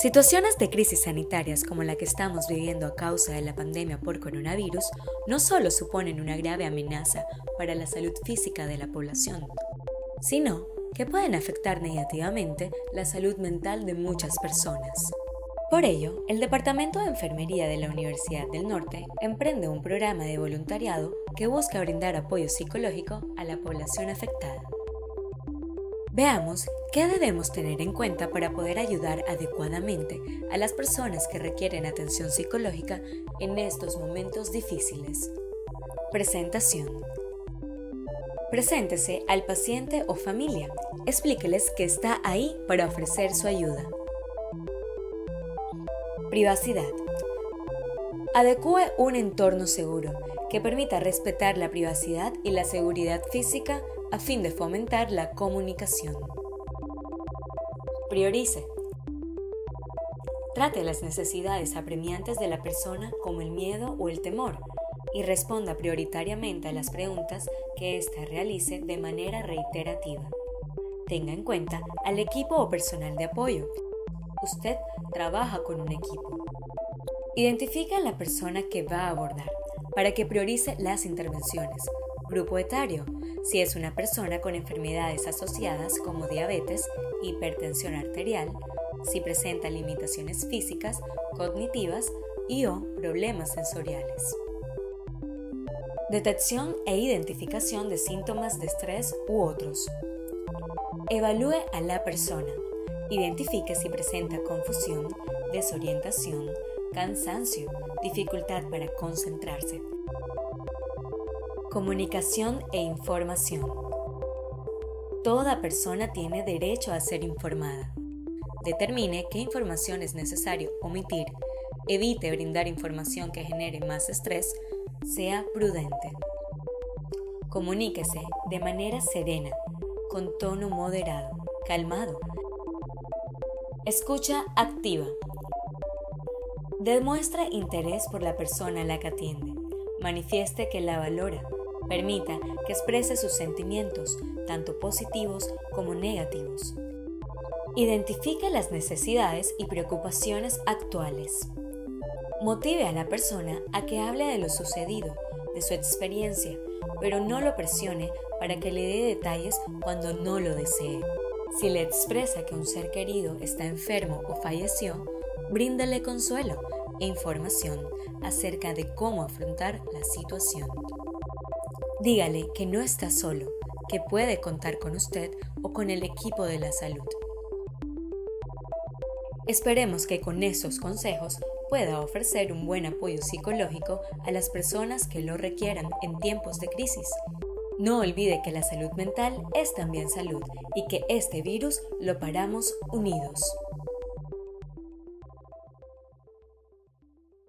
Situaciones de crisis sanitarias como la que estamos viviendo a causa de la pandemia por coronavirus no solo suponen una grave amenaza para la salud física de la población, sino que pueden afectar negativamente la salud mental de muchas personas. Por ello, el Departamento de Enfermería de la Universidad del Norte emprende un programa de voluntariado que busca brindar apoyo psicológico a la población afectada. Veamos qué debemos tener en cuenta para poder ayudar adecuadamente a las personas que requieren atención psicológica en estos momentos difíciles. Presentación. Preséntese al paciente o familia. Explíqueles que está ahí para ofrecer su ayuda. Privacidad. Adecue un entorno seguro que permita respetar la privacidad y la seguridad física a fin de fomentar la comunicación. Priorice. Trate las necesidades apremiantes de la persona como el miedo o el temor y responda prioritariamente a las preguntas que ésta realice de manera reiterativa. Tenga en cuenta al equipo o personal de apoyo. Usted trabaja con un equipo. Identifica a la persona que va a abordar para que priorice las intervenciones, Grupo etario, si es una persona con enfermedades asociadas como diabetes, hipertensión arterial, si presenta limitaciones físicas, cognitivas y o problemas sensoriales. Detección e identificación de síntomas de estrés u otros. Evalúe a la persona. Identifique si presenta confusión, desorientación, cansancio, dificultad para concentrarse, Comunicación e información. Toda persona tiene derecho a ser informada. Determine qué información es necesario omitir, evite brindar información que genere más estrés, sea prudente. Comuníquese de manera serena, con tono moderado, calmado. Escucha activa. Demuestra interés por la persona a la que atiende. Manifieste que la valora Permita que exprese sus sentimientos, tanto positivos como negativos. Identifique las necesidades y preocupaciones actuales. Motive a la persona a que hable de lo sucedido, de su experiencia, pero no lo presione para que le dé detalles cuando no lo desee. Si le expresa que un ser querido está enfermo o falleció, bríndale consuelo e información acerca de cómo afrontar la situación. Dígale que no está solo, que puede contar con usted o con el equipo de la salud. Esperemos que con esos consejos pueda ofrecer un buen apoyo psicológico a las personas que lo requieran en tiempos de crisis. No olvide que la salud mental es también salud y que este virus lo paramos unidos.